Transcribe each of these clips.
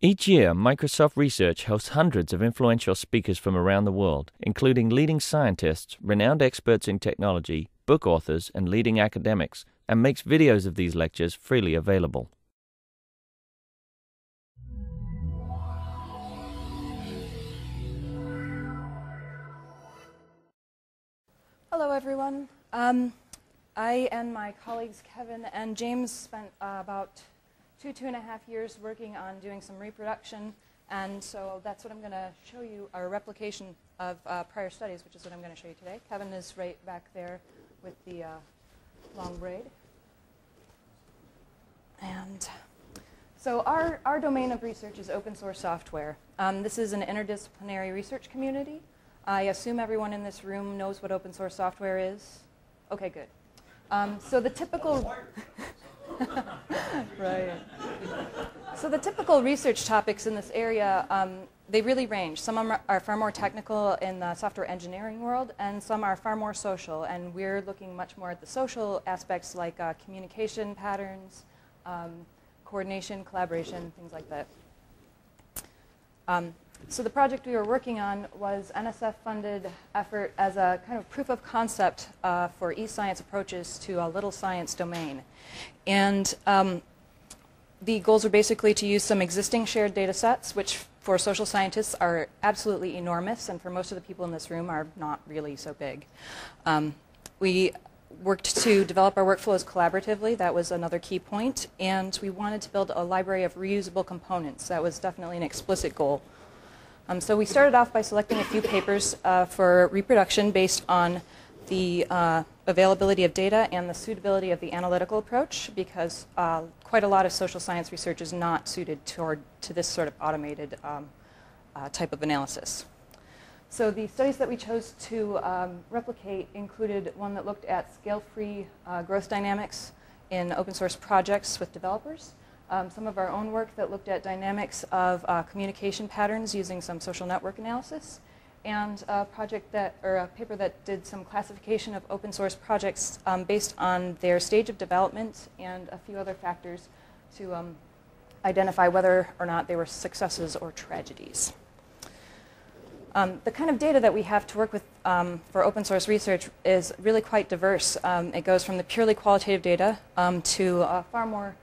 Each year, Microsoft Research hosts hundreds of influential speakers from around the world, including leading scientists, renowned experts in technology, book authors, and leading academics, and makes videos of these lectures freely available. Hello, everyone. Um, I and my colleagues Kevin and James spent uh, about two, two and a half years working on doing some reproduction. And so that's what I'm going to show you, our replication of uh, prior studies, which is what I'm going to show you today. Kevin is right back there with the uh, long braid. And so our, our domain of research is open source software. Um, this is an interdisciplinary research community. I assume everyone in this room knows what open source software is. Okay, good. Um, so the typical right. So the typical research topics in this area, um, they really range. Some are, far more technical in the software engineering world, and some are far more social. And we're looking much more at the social aspects like uh, communication patterns, um, coordination, collaboration, things like that. Um, so the project we were working on was NSF-funded effort as a kind of proof of concept uh, for e-science approaches to a little science domain. And um, the goals are basically to use some existing shared data sets, which for social scientists are absolutely enormous, and for most of the people in this room are not really so big. Um, we worked to develop our workflows collaboratively. That was another key point. And we wanted to build a library of reusable components. That was definitely an explicit goal. Um, so we started off by selecting a few papers uh, for reproduction based on the uh, availability of data and the suitability of the analytical approach because uh, quite a lot of social science research is not suited toward, to this sort of automated um, uh, type of analysis. So the studies that we chose to um, replicate included one that looked at scale-free uh, growth dynamics in open source projects with developers um, some of our own work that looked at dynamics of uh, communication patterns using some social network analysis, and a project that, or a paper that did some classification of open source projects um, based on their stage of development and a few other factors to um, identify whether or not they were successes or tragedies. Um, the kind of data that we have to work with um, for open source research is really quite diverse. Um, it goes from the purely qualitative data um, to uh, far more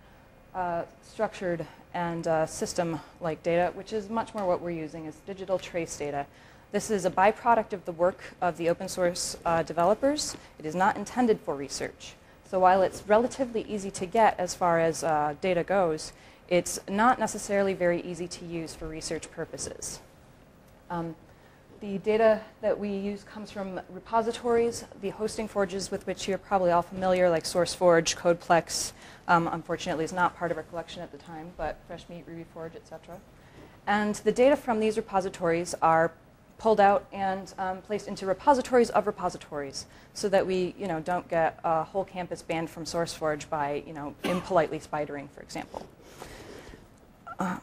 uh, structured and uh, system-like data, which is much more what we're using is digital trace data. This is a byproduct of the work of the open source uh, developers. It is not intended for research. So while it's relatively easy to get as far as uh, data goes, it's not necessarily very easy to use for research purposes. Um, the data that we use comes from repositories, the hosting forges with which you're probably all familiar, like SourceForge, CodePlex, um, unfortunately is not part of our collection at the time, but FreshMeat, RubyForge, etc. And the data from these repositories are pulled out and um, placed into repositories of repositories so that we you know, don't get a whole campus banned from SourceForge by you know, impolitely spidering, for example. Uh,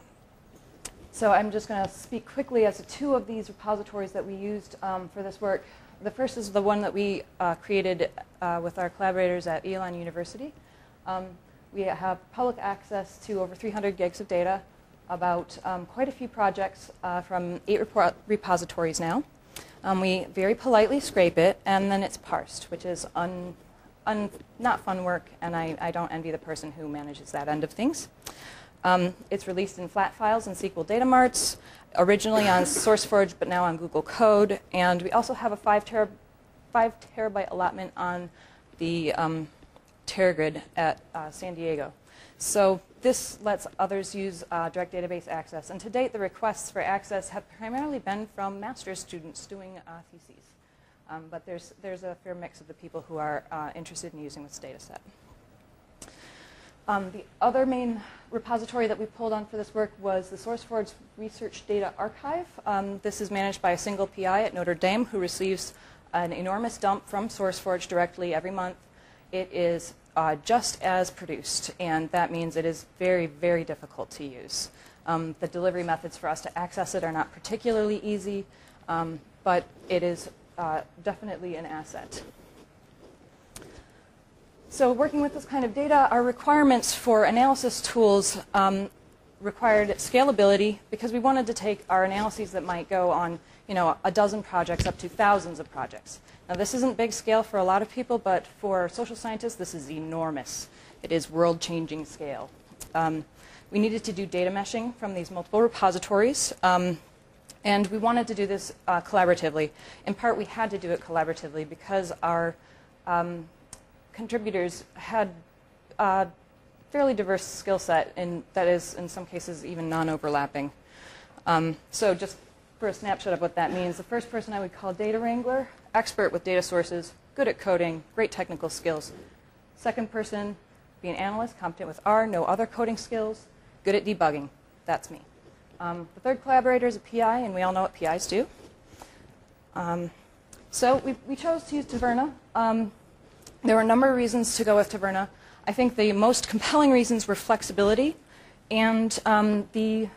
so I'm just going to speak quickly as to two of these repositories that we used um, for this work. The first is the one that we uh, created uh, with our collaborators at Elon University. Um, we have public access to over 300 gigs of data about um, quite a few projects uh, from eight repositories now. Um, we very politely scrape it, and then it's parsed, which is un, un, not fun work, and I, I, don't envy the person who manages that end of things. Um, it's released in flat files and SQL data marts, originally on SourceForge, but now on Google Code. And we also have a five, tera, five terabyte allotment on the um, TeraGrid at uh, San Diego. So this lets others use uh, direct database access. And to date, the requests for access have primarily been from master's students doing uh, theses. Um, but there's, there's a fair mix of the people who are uh, interested in using this data set. Um, the other main repository that we pulled on for this work was the SourceForge Research Data Archive. Um, this is managed by a single PI at Notre Dame who receives an enormous dump from SourceForge directly every month it is uh, just as produced, and that means it is very, very difficult to use. Um, the delivery methods for us to access it are not particularly easy, um, but it is uh, definitely an asset. So working with this kind of data, our requirements for analysis tools um, required scalability because we wanted to take our analyses that might go on, you know, a dozen projects up to thousands of projects. Now, this isn't big scale for a lot of people, but for social scientists, this is enormous. It is world-changing scale. Um, we needed to do data meshing from these multiple repositories. Um, and we wanted to do this uh, collaboratively. In part, we had to do it collaboratively because our um, contributors had a fairly diverse skill set, and that is, in some cases, even non-overlapping. Um, so just for a snapshot of what that means, the first person I would call data wrangler, expert with data sources, good at coding, great technical skills. Second person, be an analyst, competent with R, no other coding skills, good at debugging. That's me. Um, the third collaborator is a PI, and we all know what PIs do. Um, so we, we, chose to use Taverna. Um, there were a number of reasons to go with Taverna. I think the most compelling reasons were flexibility and um, the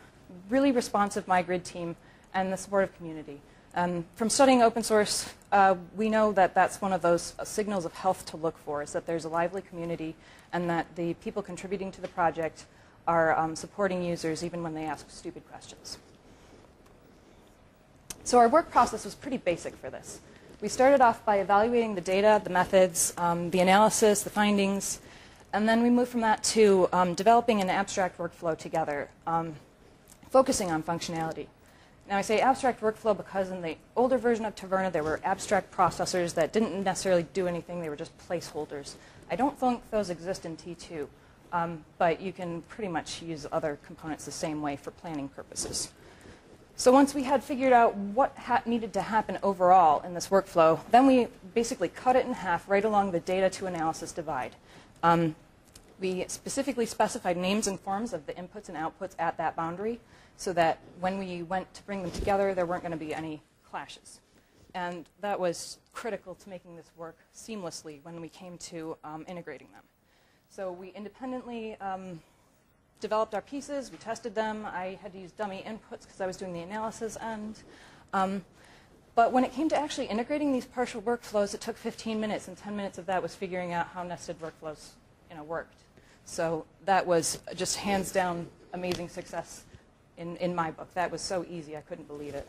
really responsive MyGrid team and the supportive community. Um, from studying open source, uh, we know that that's one of those signals of health to look for, is that there's a lively community and that the people contributing to the project are um, supporting users even when they ask stupid questions. So our work process was pretty basic for this. We started off by evaluating the data, the methods, um, the analysis, the findings, and then we moved from that to um, developing an abstract workflow together, um, focusing on functionality. Now I say abstract workflow because in the older version of Taverna there were abstract processors that didn't necessarily do anything, they were just placeholders. I don't think those exist in T2. Um, but you can pretty much use other components the same way for planning purposes. So once we had figured out what needed to happen overall in this workflow, then we basically cut it in half right along the data to analysis divide. Um, we specifically specified names and forms of the inputs and outputs at that boundary so that when we went to bring them together, there weren't going to be any clashes. And that was critical to making this work seamlessly when we came to um, integrating them. So we independently um, developed our pieces, we tested them. I had to use dummy inputs because I was doing the analysis end. Um, but when it came to actually integrating these partial workflows, it took 15 minutes, and 10 minutes of that was figuring out how nested workflows you know, worked. So that was just hands down amazing success in, in my book. That was so easy, I couldn't believe it.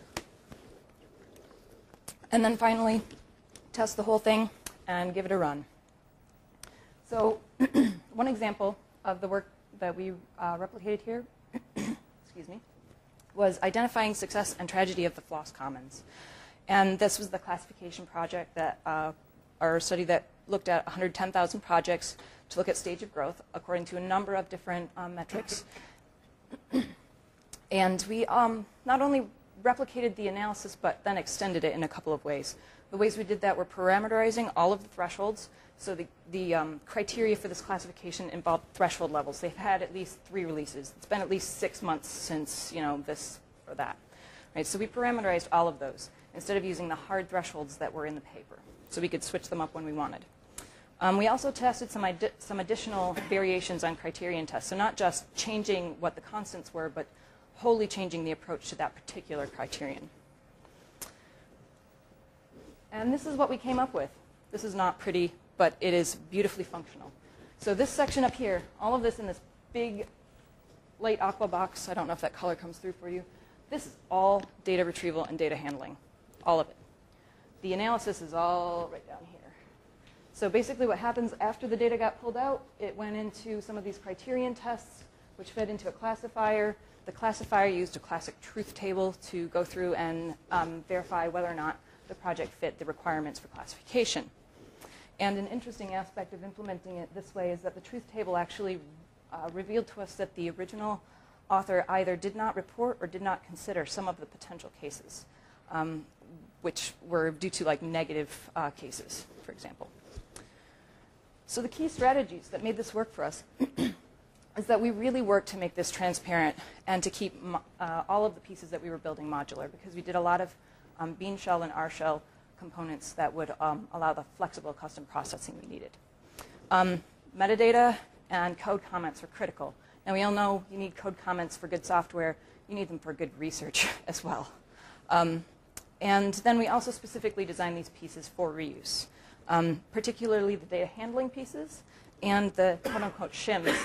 And then finally, test the whole thing and give it a run. So one example of the work that we uh, replicated here, excuse me, was identifying success and tragedy of the FLOSS Commons. And this was the classification project that, uh, our study that looked at 110,000 projects to look at stage of growth according to a number of different um, metrics. and we um, not only replicated the analysis, but then extended it in a couple of ways. The ways we did that were parameterizing all of the thresholds so the, the um, criteria for this classification involved threshold levels. They've had at least three releases. It's been at least six months since you know this or that. Right? So we parameterized all of those instead of using the hard thresholds that were in the paper. So we could switch them up when we wanted. Um, we also tested some, some additional variations on criterion tests. So not just changing what the constants were, but wholly changing the approach to that particular criterion. And this is what we came up with. This is not pretty but it is beautifully functional. So this section up here, all of this in this big light aqua box, I don't know if that color comes through for you, this is all data retrieval and data handling, all of it. The analysis is all right down here. So basically what happens after the data got pulled out, it went into some of these criterion tests, which fed into a classifier. The classifier used a classic truth table to go through and um, verify whether or not the project fit the requirements for classification. And an interesting aspect of implementing it this way is that the truth table actually uh, revealed to us that the original author either did not report or did not consider some of the potential cases, um, which were due to like negative uh, cases, for example. So the key strategies that made this work for us is that we really worked to make this transparent and to keep uh, all of the pieces that we were building modular because we did a lot of um, BeanShell and RShell components that would um, allow the flexible custom processing we needed. Um, metadata and code comments are critical. And we all know you need code comments for good software. You need them for good research as well. Um, and then we also specifically designed these pieces for reuse, um, particularly the data handling pieces and the quote-unquote shims.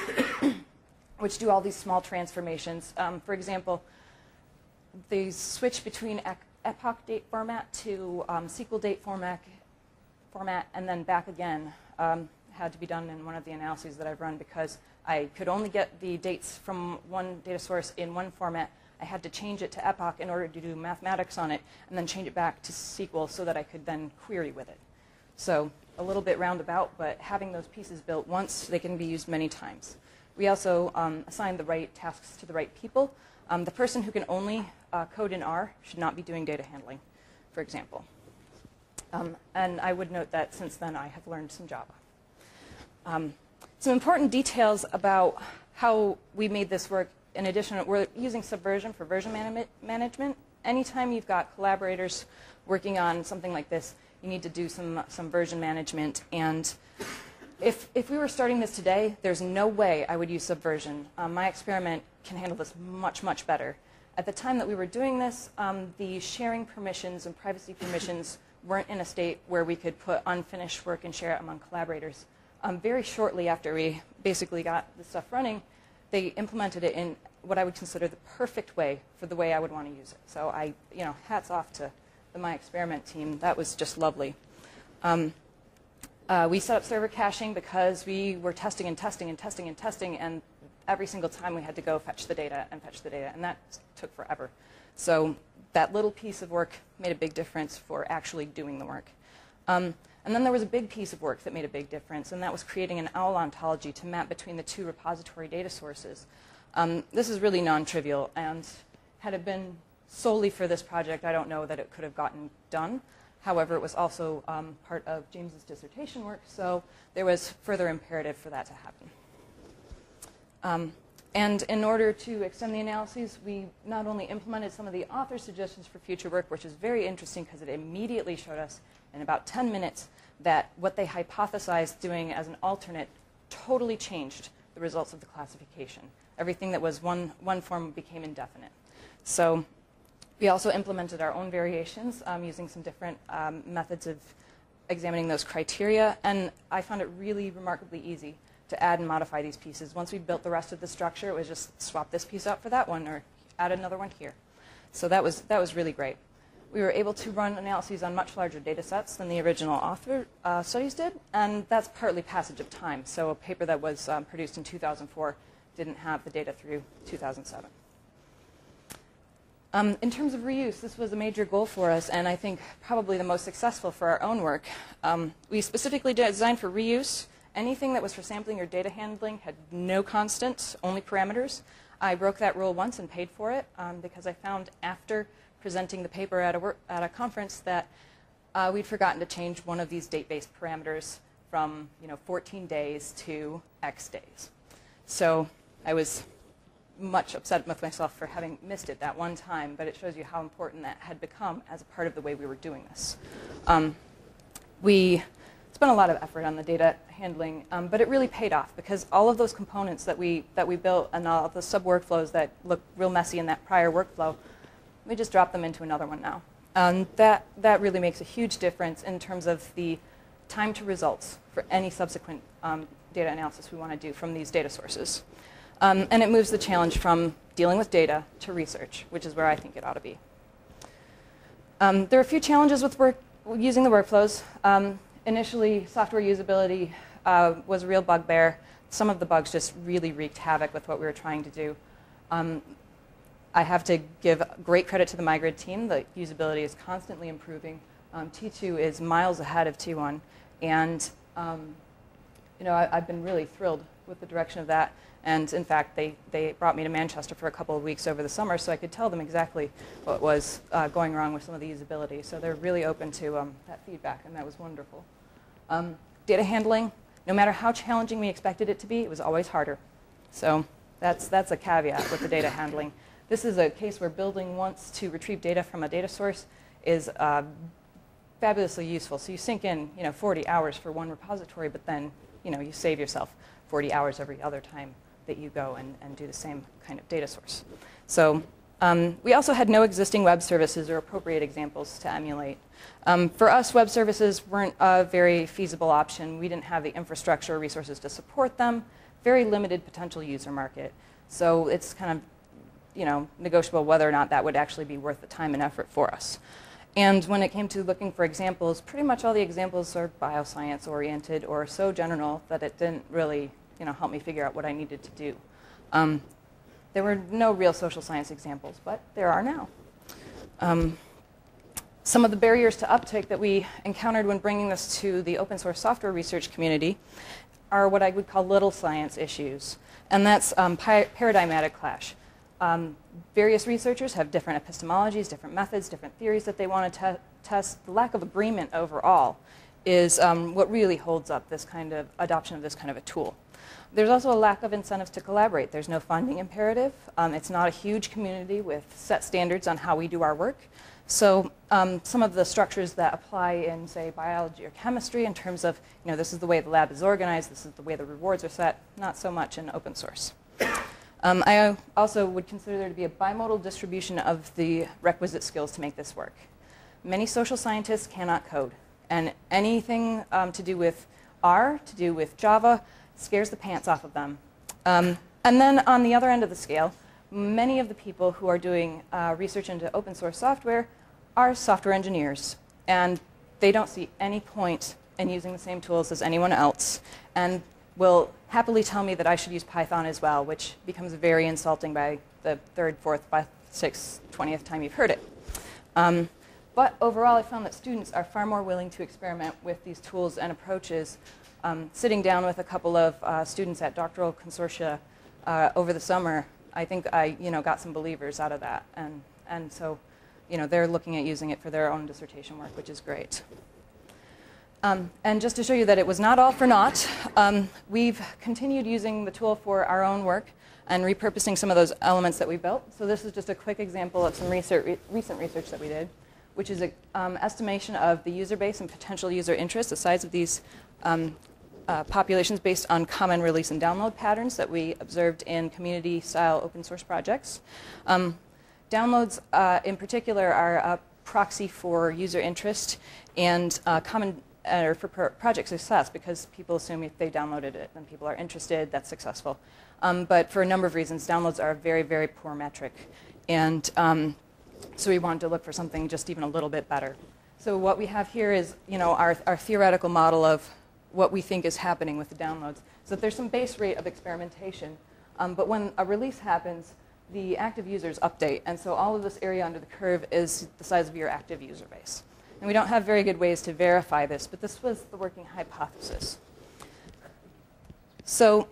Which do all these small transformations. Um, for example, they switch between epoch date format to um, SQL date format, format, and then back again. Um, had to be done in one of the analyses that I've run because I could only get the dates from one data source in one format. I had to change it to epoch in order to do mathematics on it, and then change it back to SQL so that I could then query with it. So a little bit roundabout, but having those pieces built once, they can be used many times. We also um, assign the right tasks to the right people. Um, the person who can only uh, code in R should not be doing data handling, for example. Um, and I would note that since then I have learned some Java. Um, some important details about how we made this work. In addition, we're using Subversion for version man management. Anytime you've got collaborators working on something like this, you need to do some, some version management. And if, if we were starting this today, there's no way I would use Subversion. Um, myExperiment can handle this much, much better. At the time that we were doing this, um, the sharing permissions and privacy permissions weren't in a state where we could put unfinished work and share it among collaborators. Um, very shortly after we basically got the stuff running, they implemented it in what I would consider the perfect way for the way I would want to use it. So I, you know, hats off to the myExperiment team. That was just lovely. Um, uh, we set up server caching because we were testing and testing and testing and testing, and every single time we had to go fetch the data and fetch the data, and that took forever. So that little piece of work made a big difference for actually doing the work. Um, and then there was a big piece of work that made a big difference, and that was creating an OWL ontology to map between the two repository data sources. Um, this is really non-trivial, and had it been solely for this project, I don't know that it could have gotten done. However, it was also um, part of James's dissertation work, so there was further imperative for that to happen. Um, and in order to extend the analyses, we not only implemented some of the author's suggestions for future work, which is very interesting because it immediately showed us in about 10 minutes that what they hypothesized doing as an alternate totally changed the results of the classification. Everything that was one, one form became indefinite. So we also implemented our own variations um, using some different um, methods of examining those criteria, and I found it really remarkably easy to add and modify these pieces. Once we built the rest of the structure, it was just swap this piece out for that one or add another one here. So that was, that was really great. We were able to run analyses on much larger data sets than the original author uh, studies did, and that's partly passage of time. So a paper that was um, produced in 2004 didn't have the data through 2007. Um, in terms of reuse, this was a major goal for us, and I think probably the most successful for our own work. Um, we specifically designed for reuse. Anything that was for sampling or data handling had no constants, only parameters. I broke that rule once and paid for it um, because I found after presenting the paper at a, at a conference that uh, we'd forgotten to change one of these date-based parameters from you know 14 days to X days. So I was much upset with myself for having missed it that one time, but it shows you how important that had become as a part of the way we were doing this. Um, we spent a lot of effort on the data handling, um, but it really paid off because all of those components that we, that we built and all the sub-workflows that look real messy in that prior workflow, we just dropped them into another one now. And that, that really makes a huge difference in terms of the time to results for any subsequent um, data analysis we want to do from these data sources. Um, and it moves the challenge from dealing with data to research, which is where I think it ought to be. Um, there are a few challenges with work, using the workflows. Um, initially, software usability uh, was a real bugbear. Some of the bugs just really wreaked havoc with what we were trying to do. Um, I have to give great credit to the MyGrid team. The usability is constantly improving. Um, T2 is miles ahead of T1. And um, you know, I, have been really thrilled with the direction of that. And in fact, they, they brought me to Manchester for a couple of weeks over the summer so I could tell them exactly what was uh, going wrong with some of the usability. So they're really open to um, that feedback, and that was wonderful. Um, data handling, no matter how challenging we expected it to be, it was always harder. So that's, that's a caveat with the data handling. This is a case where building wants to retrieve data from a data source is uh, fabulously useful. So you sink in, you know, 40 hours for one repository, but then, you know, you save yourself 40 hours every other time that you go and, and do the same kind of data source. So um, we also had no existing web services or appropriate examples to emulate. Um, for us, web services weren't a very feasible option. We didn't have the infrastructure resources to support them, very limited potential user market. So it's kind of you know, negotiable whether or not that would actually be worth the time and effort for us. And when it came to looking for examples, pretty much all the examples are bioscience oriented or so general that it didn't really you know, help me figure out what I needed to do. Um, there were no real social science examples, but there are now. Um, some of the barriers to uptake that we encountered when bringing this to the open source software research community are what I would call little science issues, and that's um, paradigmatic clash. Um, various researchers have different epistemologies, different methods, different theories that they want to te test. The lack of agreement overall is um, what really holds up this kind of adoption of this kind of a tool. There's also a lack of incentives to collaborate. There's no funding imperative. Um, it's not a huge community with set standards on how we do our work. So um, some of the structures that apply in, say, biology or chemistry in terms of, you know, this is the way the lab is organized, this is the way the rewards are set, not so much in open source. Um, I also would consider there to be a bimodal distribution of the requisite skills to make this work. Many social scientists cannot code, and anything um, to do with R, to do with Java, scares the pants off of them. Um, and then on the other end of the scale, many of the people who are doing uh, research into open source software are software engineers, and they don't see any point in using the same tools as anyone else. And will happily tell me that I should use Python as well, which becomes very insulting by the third, fourth, fifth, sixth, twentieth time you've heard it. Um, but overall, I found that students are far more willing to experiment with these tools and approaches. Um, sitting down with a couple of uh, students at doctoral consortia uh, over the summer, I think I you know, got some believers out of that. And, and so you know, they're looking at using it for their own dissertation work, which is great. Um, and just to show you that it was not all for naught, um, we've continued using the tool for our own work and repurposing some of those elements that we built. So this is just a quick example of some research, re recent research that we did, which is an um, estimation of the user base and potential user interest, the size of these um, uh, populations based on common release and download patterns that we observed in community-style open source projects. Um, downloads, uh, in particular, are a proxy for user interest and uh, common or for project success because people assume if they downloaded it then people are interested, that's successful. Um, but for a number of reasons, downloads are a very, very poor metric. And um, so we wanted to look for something just even a little bit better. So what we have here is you know, our, our theoretical model of what we think is happening with the downloads. So there's some base rate of experimentation. Um, but when a release happens, the active users update. And so all of this area under the curve is the size of your active user base. And we don't have very good ways to verify this, but this was the working hypothesis. So,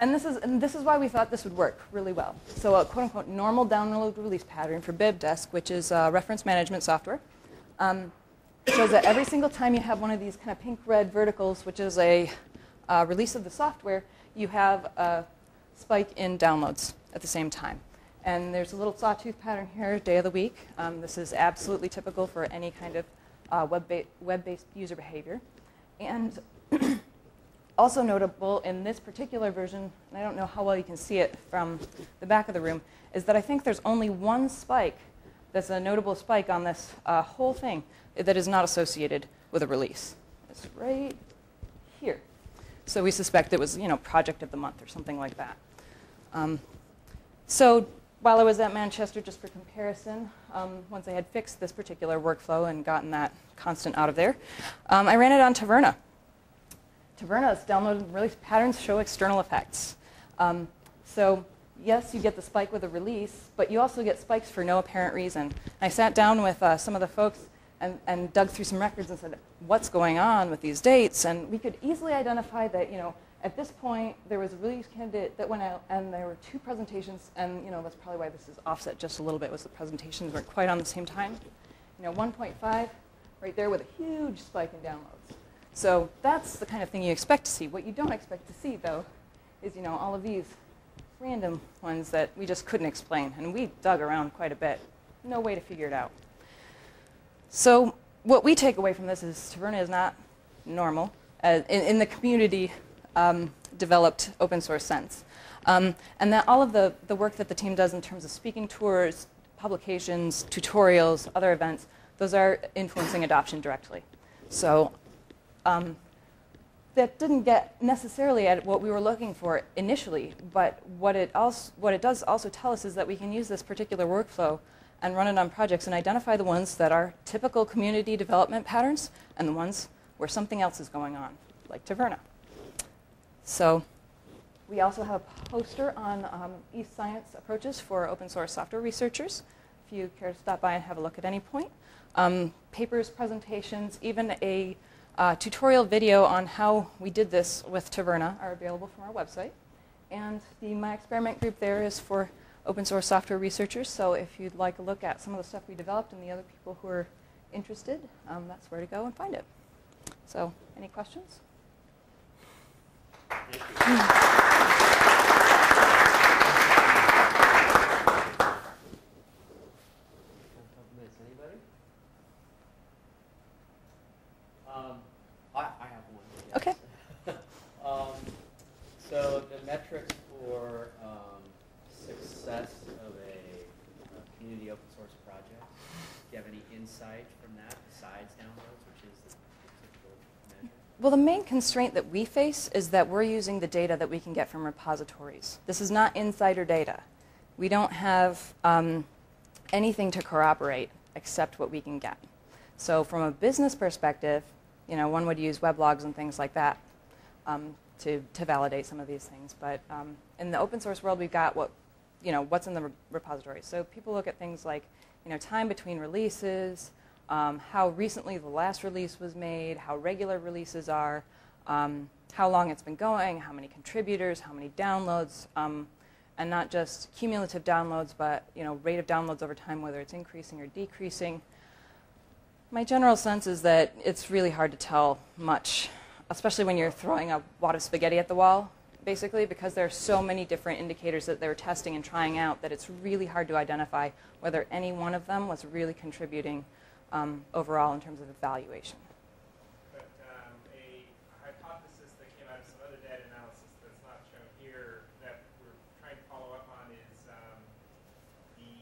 and this is, and this is why we thought this would work really well. So a quote unquote normal download release pattern for BibDesk, which is reference management software, um, shows that every single time you have one of these kind of pink red verticals, which is a uh, release of the software, you have a spike in downloads at the same time. And there's a little sawtooth pattern here, day of the week. Um, this is absolutely typical for any kind of uh, web-based web user behavior. And also notable in this particular version, and I don't know how well you can see it from the back of the room, is that I think there's only one spike that's a notable spike on this uh, whole thing that is not associated with a release. It's right here. So we suspect it was, you know, project of the month or something like that. Um, so while I was at Manchester, just for comparison, um, once I had fixed this particular workflow and gotten that constant out of there, um, I ran it on Taverna. Taverna's download release patterns show external effects. Um, so yes, you get the spike with a release, but you also get spikes for no apparent reason. I sat down with uh, some of the folks and, and dug through some records and said, what's going on with these dates? And we could easily identify that, you know, at this point, there was a release candidate that went out, and there were two presentations, and you know that's probably why this is offset just a little bit. Was the presentations weren't quite on the same time? You know, 1.5, right there with a huge spike in downloads. So that's the kind of thing you expect to see. What you don't expect to see, though, is you know all of these random ones that we just couldn't explain, and we dug around quite a bit. No way to figure it out. So what we take away from this is Taverna is not normal. Uh, in, in the community, um, developed open source sense. Um, and that all of the, the work that the team does in terms of speaking tours, publications, tutorials, other events, those are influencing adoption directly. So um, that didn't get necessarily at what we were looking for initially, but what it, also, what it does also tell us is that we can use this particular workflow and run it on projects and identify the ones that are typical community development patterns and the ones where something else is going on, like Taverna. So we also have a poster on um, e-science approaches for open source software researchers, if you care to stop by and have a look at any point. Um, papers, presentations, even a uh, tutorial video on how we did this with Taverna are available from our website. And the myExperiment group there is for open source software researchers. So if you'd like a look at some of the stuff we developed and the other people who are interested, um, that's where to go and find it. So any questions? Anybody? Um, I, I have one. yes. Okay. Um, so the metrics for, um, success of a, a community open source project, do you have any insight from that besides downloads, which is the typical measure? Well, the main constraint that we face is that we're using the data that we can get from repositories. This is not insider data. We don't have um, anything to corroborate except what we can get. So, from a business perspective, you know, one would use weblogs and things like that um, to, to validate some of these things. But um, in the open source world, we've got what, you know, what's in the re- repository. So people look at things like, you know, time between releases, um, how recently the last release was made, how regular releases are, um, how long it's been going, how many contributors, how many downloads, um, and not just cumulative downloads, but you know, rate of downloads over time, whether it's increasing or decreasing. My general sense is that it's really hard to tell much, especially when you're throwing a wad of spaghetti at the wall, basically, because there are so many different indicators that they're testing and trying out that it's really hard to identify whether any one of them was really contributing um, overall in terms of evaluation. But um, a hypothesis that came out of some other data analysis that's not shown here that we're trying to follow up on is um, the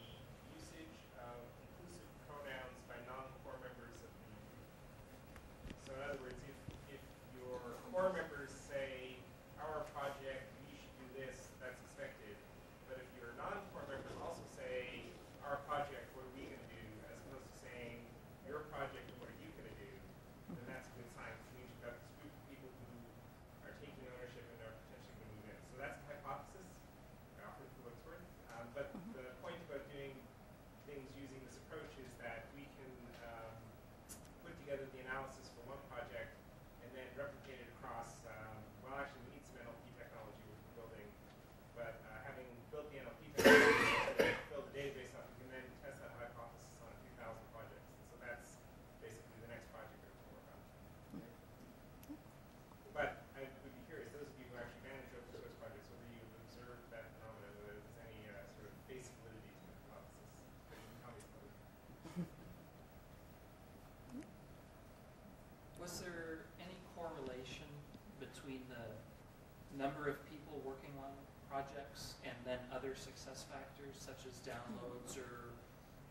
usage of inclusive pronouns by non-core members of the group. So in other words, if, if your core members say, our project, we should do this, that's expected. But if your non-core members also say, our project, what are we going to do, as opposed to saying, your project, and what are you going to do, then that's a good sign. 'cause it means you've got this group of people who are taking ownership and are potentially going to move in. So that's a hypothesis. I offer it for what it's worth. Um, but the point about doing things using this approach is that we can um, put together the analysis for one project and then replicate it across. Um, well, actually, we need some NLP technology which we're building, but uh, having built the NLP technology, build the database up, we can then test that hypothesis on a few thousand projects. And so that's basically the next project that we're work on. But I would be curious, those of you who actually manage open source projects, whether you've observed that phenomenon, whether there's any uh, sort of basic validity to the hypothesis. But you can tell me some of it. Was there any correlation between the number of people working on projects and then other success factors such as downloads or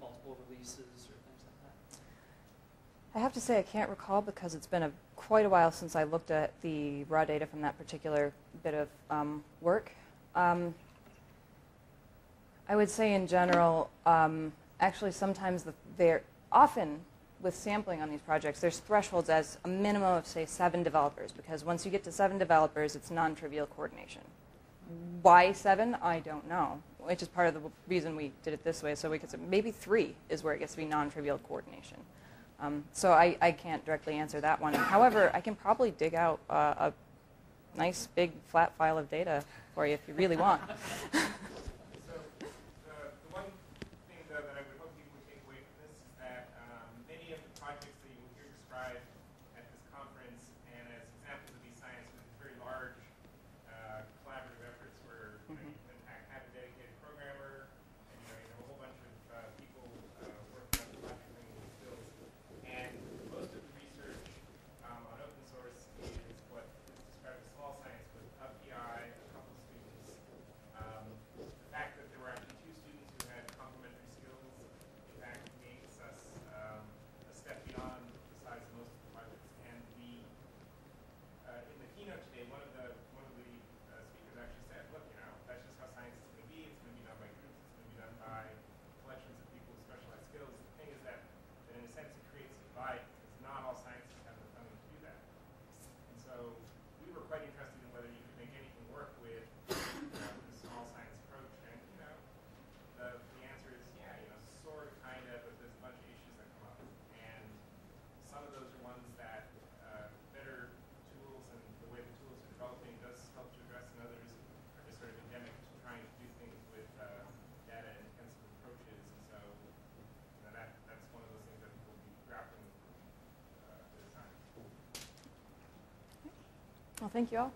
multiple releases or things like that? I have to say I can't recall because it's been a, quite a while since I looked at the raw data from that particular bit of um, work. Um, I would say in general, um, actually sometimes the, they're often with sampling on these projects, there's thresholds as a minimum of say seven developers because once you get to seven developers, it's non-trivial coordination. Why seven? I don't know. Which is part of the reason we did it this way. So we could say maybe three is where it gets to be non-trivial coordination. Um, so I, I can't directly answer that one. However, I can probably dig out uh, a nice big flat file of data for you if you really want. So the, the one thing though that I would hope people would take away from this is that um, many of the projects that you will hear described at this conference and as examples of e-science with very large uh, collaborative efforts where you, know, you can in fact have a dedicated programmer and you know, you have a whole bunch of uh, people uh, working on the project bringing these skills. And most of the research um, on open source is what is described as small science with a PI, a couple students, um, Well, thank you all.